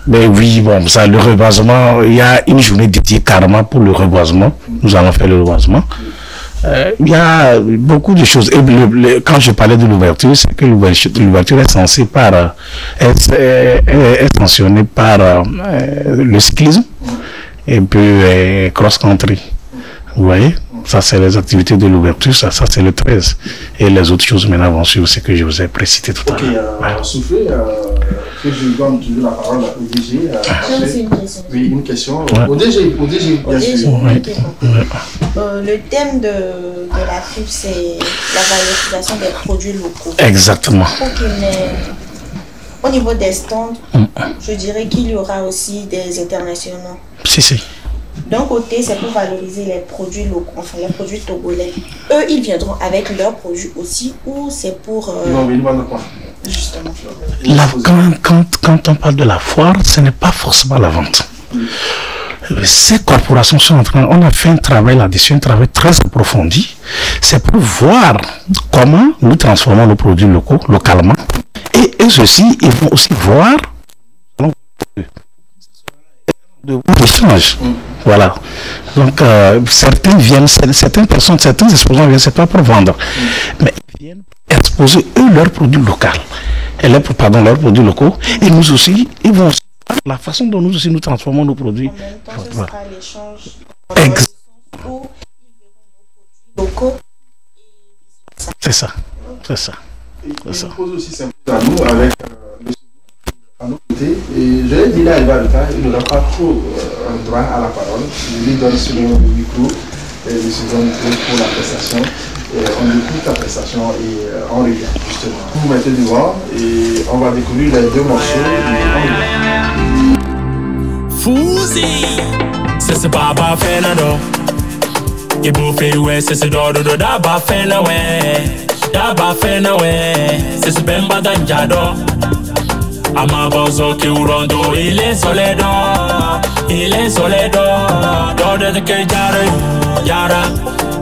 Mais oui, bon, ça, le reboisement, il y a une journée dédiée carrément pour le reboisement. Nous allons faire le reboisement. Euh, il y a beaucoup de choses. Et le- le- quand je parlais de l'ouverture, c'est que l'ouverture est censée par, est, est- est- est sanctionnée par euh, le cyclisme et puis euh, cross-country. Vous voyez? Ça, c'est les activités de l'ouverture. Ça, ça c'est le 13. Et les autres choses maintenant vont suivre ce que je vous ai précité tout à l'heure. Que je donne toujours la parole au DG. euh, J'ai aussi une question. oui, une question. Ouais. Au DG, au DG, bien Au DG. sûr. Ouais. Euh, le thème de, de la FIP, c'est la valorisation des produits locaux. Exactement. Ok, mais au niveau des stands, je dirais qu'il y aura aussi des internationaux. Si, si. D'un côté, c'est pour valoriser les produits locaux, enfin les produits togolais. Eux, ils viendront avec leurs produits aussi, ou c'est pour euh, Ils vont venir vendre quoi quand, on parle de la foire, ce n'est pas forcément la vente. Ces corporations sont en train, on a fait un travail là-dessus, un travail très approfondi. C'est pour voir comment nous transformons nos produits locaux, localement. Et eux aussi, ils vont aussi voir de l'échange. Voilà. Donc, euh, certains viennent, certaines personnes, certains exposants viennent, c'est pas pour vendre. Mais ils viennent exposer eux leurs produits locaux. Et leurs, pardon, leurs produits locaux. Et nous aussi, ils vont voir la façon dont nous aussi nous transformons nos produits. Temps. C'est ça. C'est ça. C'est ça. pose aussi c'est à nous avec euh, le à nos côtés. Et je l'ai dit là, il va le faire, il n'aura pas trop euh, un droit à la parole. Je lui donne souvent le micro, et le second micro pour la prestation. Et on écoute la prestation et euh, on revient justement. Vous mettez devant et on va découvrir les deux morceaux. Fuzi Sese baba fena do Ibu feri we sese do do do da ba fena we Da ba fena we Sese bemba danja do Ama bozo ki urondo ile sole do il est soledo do de de ke jare jara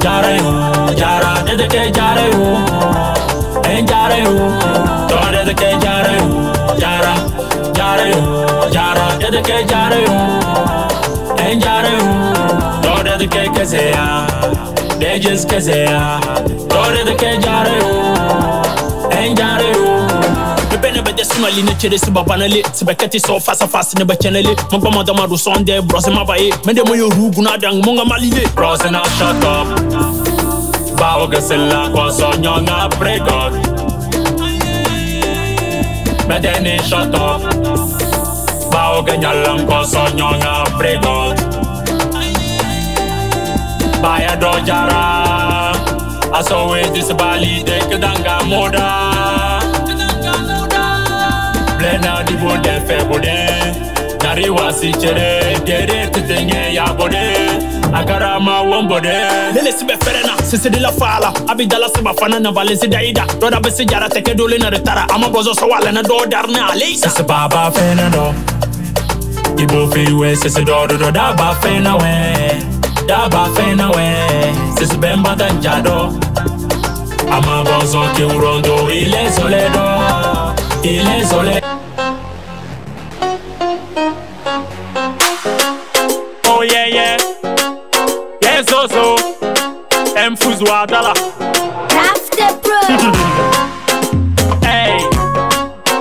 jare jara de de ke jare en jare do de de ke jare jara jare jara de de ke jare en jare do de de ke ke se ya de jis ke se ya do de de ke jare en jare Sinali ne chere si babanale Sibe keti so fasa fasa nebe chenele Mpa mada maru sonde brose mabaye Mende moyo rugu na dang monga malile Brose na shut up. Bao gesela kwa sonyo na pregot Medeni shut up. Bao genyalam kwa sonyo na pregot Baya dojara Aso we disbali dek danga moda. bɛ na dibo dɛ fɛ bɔdɛ wasi cɛrɛ dɛrɛ tɛtɛ ya bɔdɛ a ma wɔn bɔdɛ. si bɛ fɛrɛ na sisidi la fa la dala saba fana na valensi da i da dɔ jara tɛkɛ dole na de taara a ma bɔzɔ sɔwɔ a lɛnɛ dɔw sisi baba fɛn na ibo fe wɛ sisi dɔ dodo daba fɛn na wɛ daba fɛn na wɛ sisi bɛ n ba ta ja dɔ a ma bɔzɔ kewurɔ. Yeah yẹ soso mfuzu adala. That's the pro. hey,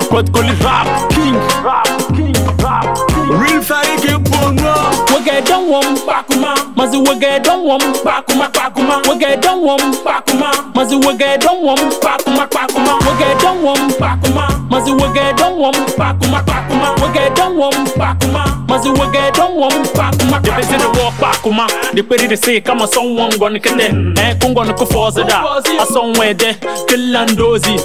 kotkoli rap king rap king rap king. Real fire ke bono. Wọ́n kẹ́ dán back bakuma. mazi wege don wom pakuma pakuma. O don wom pakuma. Mazi wege don wom pakuma pakuma. Wege don wom pakuma. Mazi O don wom pakuma pakuma. Wege don wom pakuma. Mazi wege don wom pakuma de Depois de wo pakuma. De depois de se kama um wom gon kende eh kun gon ko foza da ason wede kilandozi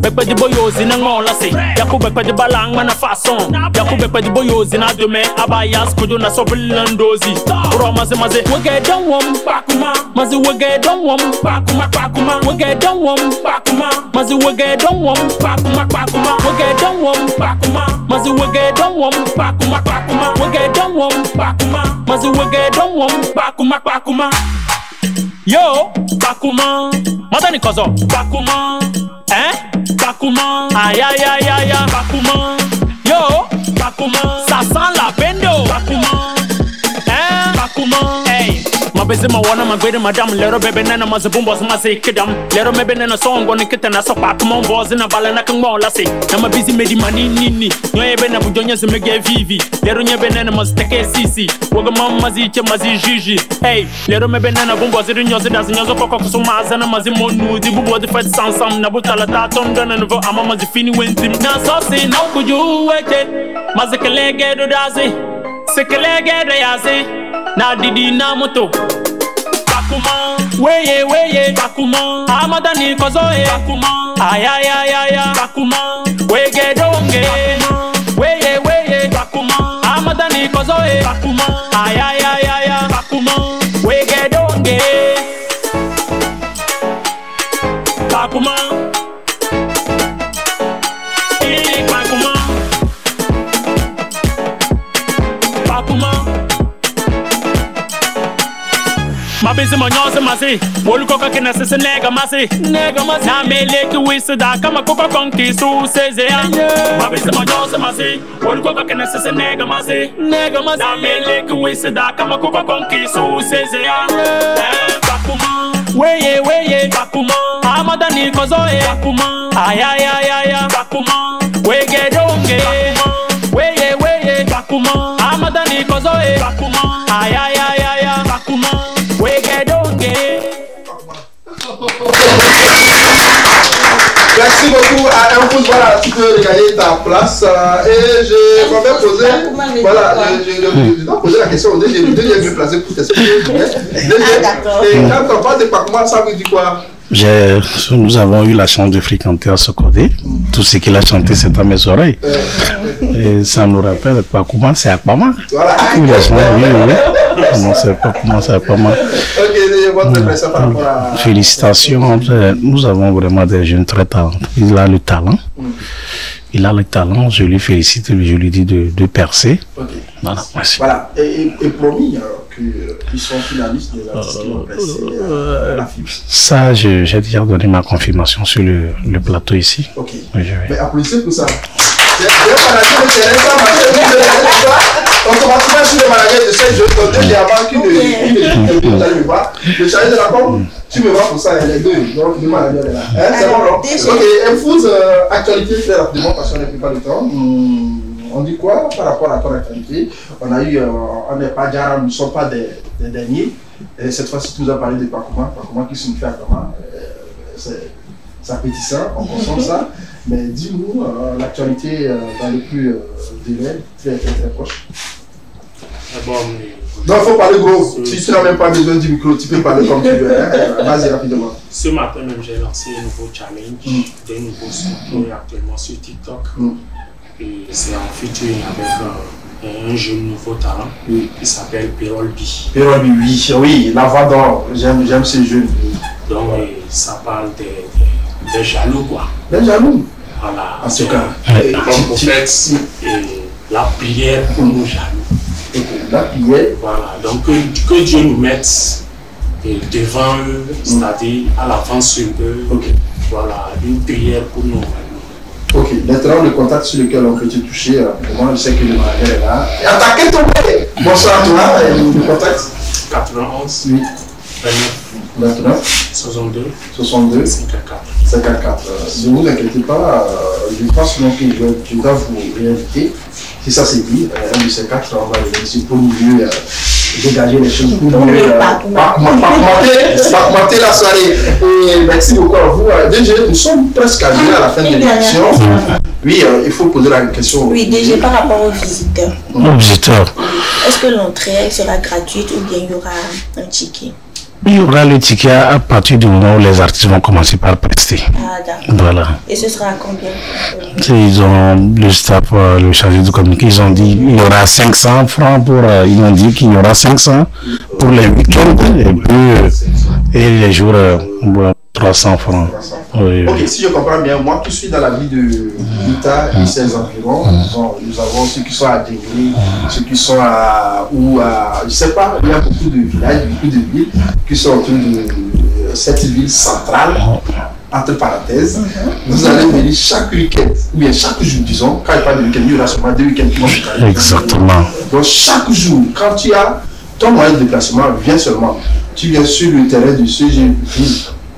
bekpa de boyozi na ngola se yakube bekpa de balang mana já yakube bekpa de boyozi na dome abayas kujo na sobilandozi roma se mazi mazi wage don wom pakuma. Mazi wage don wom pakuma pakuma. Wage don wom pakuma. Mazi wage don wom pakuma pakuma. Wage don wom pakuma. Mazi wage don wom pakuma pakuma. Wage don wom pakuma. Mazi wage don wom pakuma pakuma. Yo pakuma. Mata ni kozo. Pakuma. Eh? Pakuma. Ayayayaya pakuma. Yo pakuma. Sasa la pendo. Pakuma. kuma. Hey. my baby my mabese mawana magwede madam lero bebe nena mazibumbos masi kidam lero mebe nena songo ni kita na sopa kuma mbozi na bala na kangwa lasi na busy, made money, nini nyo yebe na bujonya zimege vivi. Lero nyebe take maziteke sisi waga mama maziche mazi jiji hey lero mebe nena bumbozi ri nyozi dazi nyozo koko kusumaza na mazi monuzi bubozi fet sansam na butala tatonga na nivo ama mazi fini wenzim na sosi na ukujuweke mazikelege dodazi sekelege dodazi na didi na moto. Bakuma, weye weye Bakuma, amadani kozoe Bakuma, ayayayaya. Bakuma, wege donge Weye weye Bakuma, amadani kozoe Bakuma, ayayayaya Mabizi manyoze mazi Wolu koka kina sisi nega mazi Nega mazi Na mele ki wisi da kama kuka konki su seze ya Mabizi manyoze mazi Wolu koka kina sisi nega mazi Nega mazi Na mele ki wisi da kama kuka konki su seze ya Eh, Bakuma Weye weye Bakuma Amadani kozoe Bakuma Ayayayaya Bakuma Wege donge Weye weye Bakuma Amadani kozoe Bakuma Ayayayaya Bakuma Merci beaucoup à un pouce. Voilà, tu peux regagner ta place. euh, et je vais poser. Voilà, je, je, je, je dois poser la question. Déjà, j'ai déjà mieux placé pour t'expliquer. d'accord. Et quand on parle de Pakuma, ça veut dire quoi? Nous avons eu la chance de fréquenter à ce côté. Tout ce qu'il a chanté, c'est à mes oreilles. Et ça nous rappelle pas comment c'est Akpama. Voilà. Tous les gens, oui, oui. C'est pas comment c'est rapport à. Félicitations. Nous avons vraiment des jeunes très talentueux. Il a le talent. Il a le talent. Je lui félicite. Je lui dis de, de percer. Ok. Voilà. Merci. Voilà, et, et, et promis alors qu'ils sont finalistes des artistes qui ont passé euh, la FIB. Ça, j'ai déjà donné ma confirmation sur le, le plateau ici. Ok. Oui, je vais. Mais applaudissez pour ça. J'ai managé le terrain sans marcher. Automatiquement, sur le manager, je sais, je donne dernièrement qu'une équipe, vous allez me voir. Le chargé de la com, tu me vois pour ça, les deux. Donc, le manager est là. Hein, c'est bon, non? Ok, Infuse, euh, actualité, très rapidement, parce qu'on n'a plus pas le temps. Hmm, on dit quoi par rapport à ton actualité? On a eu, euh, on n'est pas déjà, nous ne sommes pas des, des derniers. Et cette fois-ci, tu nous as parlé de Pakuma. Pakuma qui signifie comment C'est c'est appétissant, on consomme ça. Mais dis-nous euh, l'actualité euh, dans les plus euh, délais, très, très, très proche. Non, il faut parler gros. Si tu n'as même pas besoin du micro, tu peux parler comme tu veux. Hein. Euh, Vas-y rapidement. Ce matin même, j'ai lancé un nouveau challenge d'un nouveau son qui est actuellement sur TikTok. Mm. Et c'est en featuring avec euh, un jeune nouveau talent qui s'appelle Perol B. Pero oui, oui, oui, la voix d'or, j'aime, j'aime ces jeunes. Donc, euh, ça parle des, des, des jaloux, quoi. Les jaloux, Voilà. en ce cas. Et et la prière pour nos jaloux. La prière, Voilà. Donc, que, que Dieu nous mette et devant eux, c'est-à-dire à l'avance sur eux. ok. Voilà, une prière pour nous. Ok, maintenant le contact sur lequel on peut te toucher, rapidement, je sais que le manager est là. Et attaquez ton père Bonsoir à toi, le contact 91, Oui, 29, 29, 62, 62, 54. 54. Euh, Ne vous inquiétez pas, euh, je pense que je, je dois vous réinviter. Si ça c'est dit, euh, un de ces quatre, on va le laisser pour mieux euh, dégager les choses, pour mieux la soirée. Et merci beaucoup à vous. Euh, DG, nous sommes presque arrivés à la fin de l'émission. Oui, euh, il faut poser la question. Oui, déjà par rapport aux visiteurs, Aux visiteurs. est-ce que l'entrée sera gratuite ou bien il y aura un ticket? Il y aura le ticket à partir du moment où les artistes vont commencer par prester. Ah. Voilà. Et ce sera à combien? Ils ont, le staff, euh, le chargé de communiquer, ils ont dit il y aura 500 francs pour, euh, ils ont dit qu'il y aura 500 pour les week-ends et puis, euh, et les jours, euh, voilà, 300 francs. Oui, Ok, oui. si je comprends bien, moi qui suis dans la ville de l'État et ses environs, bon, nous avons ceux qui sont à Dengri, ceux qui sont à, ou à, je sais pas, il y a beaucoup de villages, beaucoup de villes qui sont autour de euh, cette ville centrale, entre parenthèses. Vous allez venir chaque week-end, ou bien chaque jour, disons, quand il parle de week-end, il y aura seulement deux week-ends qui vont. Exactement. Donc chaque jour, quand tu as ton moyen de déplacement, viens seulement. Tu viens sur le terrain du Ville,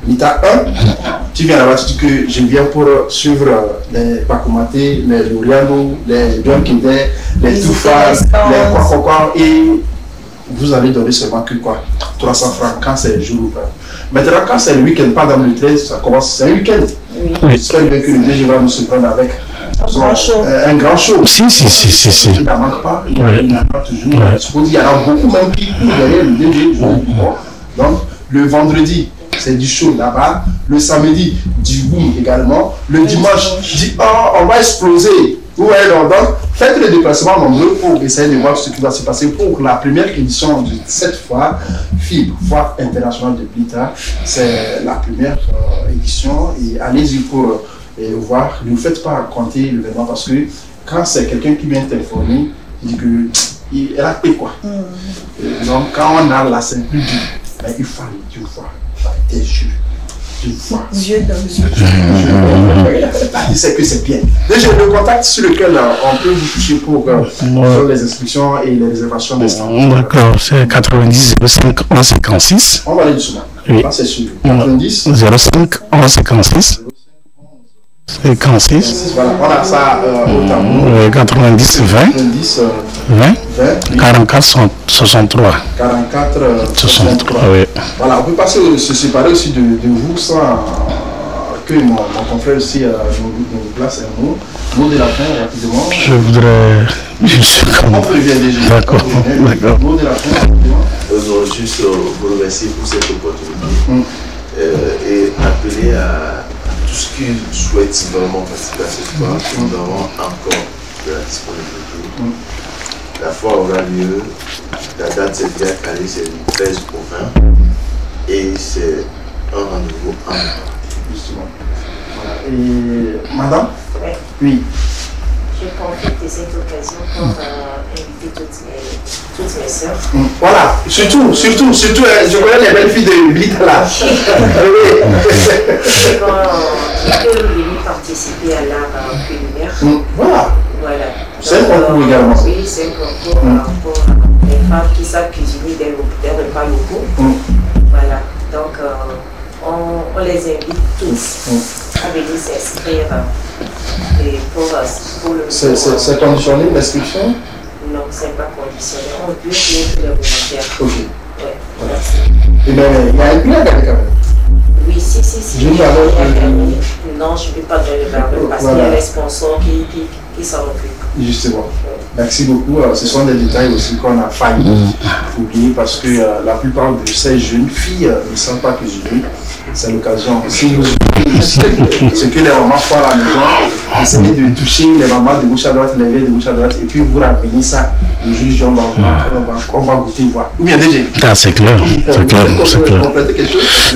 l'État 1, tu viens là-bas, tu dis que je viens pour suivre euh, les Pakumaté, les Loriano, les John les Les Toufas, les Kwakokwa, et vous allez donner seulement que quoi? 300 francs quand c'est le jour ouvert. Maintenant, quand c'est le week-end, pas dans le 13, ça commence, c'est un week-end. Oui. J'espère bien que le DG va nous surprendre avec Un grand show. euh, un grand show. Si, si, si, si, si. Il n'en manque pas, il Ouais. n'en manque pas toujours. Ouais. Je suppose qu'il y en a beaucoup même qui courent derrière le bon. Donc, le vendredi, c'est du show là-bas. Le samedi, du boom également. Le dimanche, dit, oh, on va exploser. Ouais, donc, donc, faites les déplacements nombreux pour essayer de voir ce qui va se passer pour la première édition de cette fois, FIB, Foire internationale de Blita. C'est la première euh, édition et allez-y pour euh, et voir. Ne vous faites pas raconter l'événement parce que quand c'est quelqu'un qui vient t'informer, il dit que il elle a payé quoi? Et donc quand on a la c'est plus dur, mais il faut aller d'une fois, des yeux, d'une fois. Yeux dans yeux. Il sait que c'est bien. Déjà, le contact sur lequel euh, on peut vous toucher pour euh, faire les inscriptions et les réservations des stands. D'accord, c'est 90 05 11 56. On va aller doucement. Oui. Là, c'est sûr. 90. 05 11 56. 56. Voilà, on a ça euh, au tableau. euh, 90 20 90, euh, 20 20, 44 63. 44, euh, 63, oui. Voilà, on peut passer, se séparer aussi de, de vous sans euh, que mon, mon confrère aussi euh, nous, nous place un mot. Mot de la fin, rapidement. Je voudrais. Je suis comme. On revient déjà. D'accord, d'accord. Mot de la fin, rapidement. Voulons juste euh, vous remercier pour cette opportunité Mm. euh, et appeler à tous ceux qui souhaitent vraiment participer à cette foire. Nous avons encore de la disponibilité. La foire aura lieu, la date c'est bien calée, c'est du 13 au 20 et c'est un rendez-vous en Justement. Voilà. Et madame? Oui. Je profite de cette occasion pour euh, inviter toutes mes, toutes mes sœurs. Mm. Voilà, surtout, surtout, surtout, euh, je connais les belles filles de Blita là. oui. qui vont qui peuvent venir participer à l'art euh, culinaire. Mm, Voilà. Voilà. C'est un concours également. Oui, c'est un concours Mm. à des femmes qui savent cuisiner des, des repas locaux. Mm. Voilà. Donc, euh, on, on les invite tous Mm. à venir s'inscrire et pour, euh, pour le C'est- conditionné l'inscription Non, c'est pas conditionné. On peut tous les volontaires. Ok. Ouais. Voilà. Et bien, il y a un prix à gagner quand même. Oui, si, si, si. Je vais avoir Il y a un-. Non, je ne vais pas donner le barbe parce qu'il y a les sponsors qui, qui, qui s'en occupent. Justement. Merci beaucoup. Euh, Ce sont des détails aussi qu'on a failli oublier parce que euh, la plupart de ces jeunes filles euh, ne savent pas cuisiner. C'est l'occasion. Si vous ce que les mamans font à la maison, essayez de toucher les mamans de gauche à droite, les vieilles de gauche à droite, et puis vous ramenez ça. Le juge, on va, on va, on va goûter voir. Ou bien DG. Ah, c'est clair, c'est clair, c'est clair.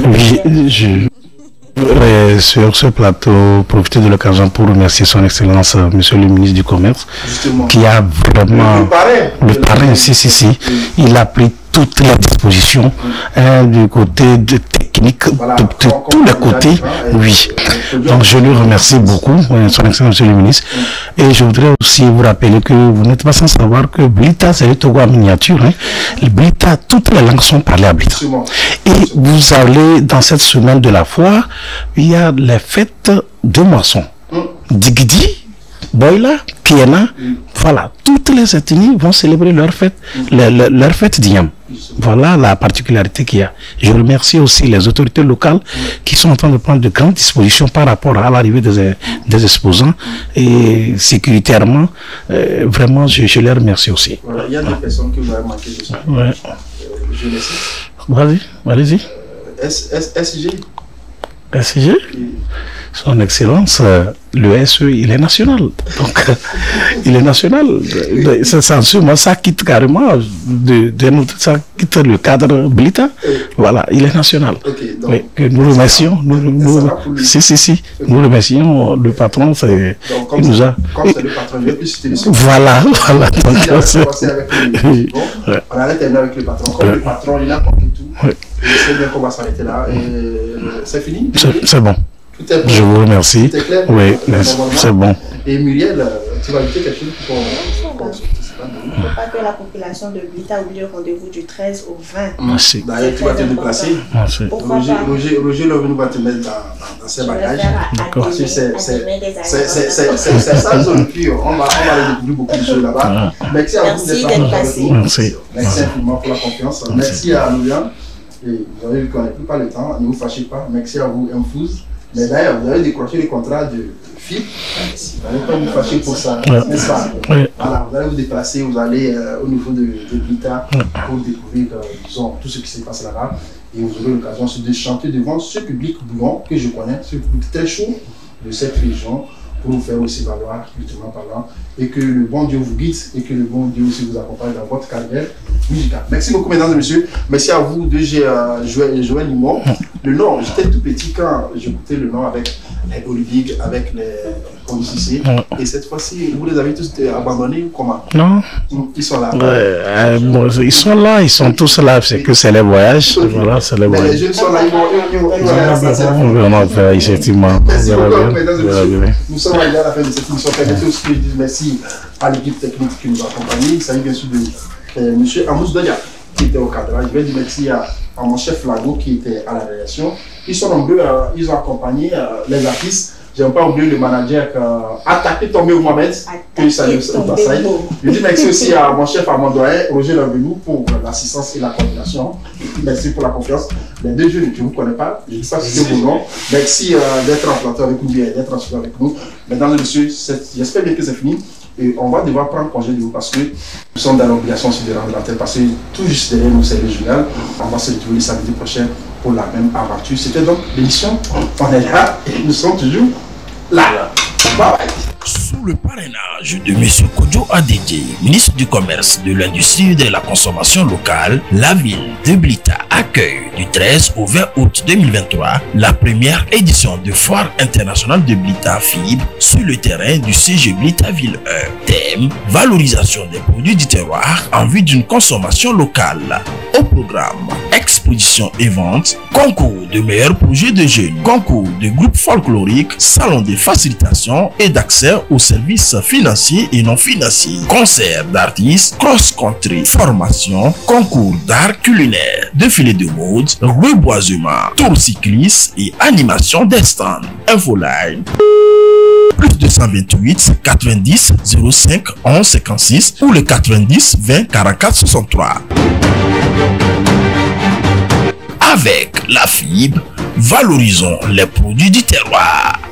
Oui, je voudrais sur ce plateau profiter de l'occasion pour remercier son Excellence, euh, Monsieur le ministre du Commerce, Justement. qui a vraiment... Le parrain. Le parrain, si, si, si. Il a pris toutes les dispositions hein, du côté de technique, de, de tous les côtés, oui. Donc je lui remercie beaucoup, son excellence monsieur le ministre. Et je voudrais aussi vous rappeler que vous n'êtes pas sans savoir que Blita, c'est le Togo en miniature. Hein. Blita, toutes les langues sont parlées à Blita. Et vous allez, dans cette semaine de la foire, il y a les fêtes de moisson. Digidi, Boila, Kiena, voilà, toutes les ethnies vont célébrer leur fête, leur, fête d'Iam. Voilà la particularité qu'il y a. Je remercie aussi les autorités locales qui sont en train de prendre de grandes dispositions par rapport à l'arrivée des, des exposants et sécuritairement, euh, vraiment, je, je les remercie aussi. Voilà, il y a deux personnes que vous avez manqué de ça. Ouais. Euh, je les cite. Vas-y, allez-y. S, S, SG. Son Excellence, euh, le SE, il est national. Donc, euh, il est national. Ça, ça, moi, ça quitte carrément, de, de notre- ça quitte le cadre Blita. Voilà, il est national. Oui, que nous remercions. Nous, nous- si, si, si. Nous remercions le patron. c'est- Il nous c'est- a. comme c'est le patron, vais plus. Voilà, voilà. Donc, on c'est- avec Oui. bon, on terminer avec le patron. Comme le patron, il a compris tout. Ouais. Je sais bien qu'on va s'arrêter là. Euh, c'est fini C'est c'est bon. Tout est bon. Je vous remercie. Tout est clair Oui, c'est bon. Et Muriel, euh, tu vas ajouter quelque chose pour qu'on Il ne faut pas que la population de Blita oublie le rendez-vous du 13 au 20. Merci. D'ailleurs, tu vas te déplacer. Merci. Roger, Roger, va te mettre dans, dans, dans ses bagages. D'accord. Parce que demain- c'est c'est- c'est- c'est- c'est- c'est- c'est sa zone pure. On va, on va découvrir beaucoup de choses là-bas. Merci à vous Merci d'être passé. nous. Merci. Merci infiniment pour la confiance. Merci à Noulian. Vous avez vu qu'on n'a plus pas le temps, ne vous fâchez pas. Merci à vous, Infouz. Mais d'ailleurs, vous avez décroché le contrat de FIP. Vous n'allez pas vous fâcher pour ça, n'est-ce pas. Voilà, vous allez vous déplacer, vous allez euh, au niveau de, de Blita pour découvrir, euh, disons, tout ce qui se passe là-bas. Et vous aurez l'occasion de chanter devant ce public bouillon que je connais, ce public très chaud de cette région, pour vous faire aussi valoir, culturellement parlant, et que le bon Dieu vous guide et que le bon Dieu aussi vous accompagne dans votre carrière musicale. Merci beaucoup, mesdames et messieurs. Merci à vous, de euh, Joël, Joël Limon. Le nom, j'étais tout petit quand j'écoutais le nom avec les Olivier, avec les Condicicés. Et cette fois-ci, vous les avez tous abandonnés ou comment? Non. Ils sont là. Euh, bon, ils sont là, ils sont tous là, c'est que c'est les voyages. Voilà, c'est les Mais les voyages. jeunes sont là, ils vont, faire, effectivement. Merci beaucoup, mesdames. Nous sommes arrivés à la fin de cette émission. Je dise merci à l'équipe technique qui nous a accompagnés. Il s'agit bien sûr de M. Amous Doya qui était au cadrage. Je vais dire merci à, à mon chef Lago qui était à la rédaction. Ils sont nombreux, euh, ils ont accompagné euh, les artistes. Je n'ai pas oublié le manager euh, Attaqué Tombé Mohamed, que au passage. Mo. Je dis merci aussi à mon chef Amandoyen, Roger Lavenou, pour l'assistance et la coordination. Merci pour la confiance. Les deux jeunes, je ne vous connais pas, je ne sais pas si c'est vos noms. Merci euh, d'être en plateau avec nous, d'être en studio avec nous. Mesdames et messieurs, j'espère bien que c'est fini. Et on va devoir prendre congé de vous parce que nous sommes dans l'obligation aussi de rendre la tête parce que tout juste derrière nous, c'est régional. On va se retrouver le samedi prochain pour la même aventure. C'était donc l'émission. On est là et nous sommes toujours 来了，拜拜。Sous le parrainage de M. Kodjo Adedje, ministre du Commerce, de l'Industrie et de la Consommation locale, la ville de Blita accueille du 13 au 20 août 2023 la première édition de Foire internationale de Blita FIB sur le terrain du CG Blita Ville 1. Thème Valorisation des produits du terroir en vue d'une consommation locale. Au programme, exposition et vente, concours de meilleurs projets de jeunes, concours de groupes folkloriques, salon de facilitation et d'accès services financiers et non financiers, concerts d'artistes, cross-country, formation, concours d'art culinaire, défilé de mode, reboisement, tour cycliste et animation des stands. Infoline plus 228 90 05 11 56 ou le 90 20 44 63. Avec la fibre, valorisons les produits du terroir.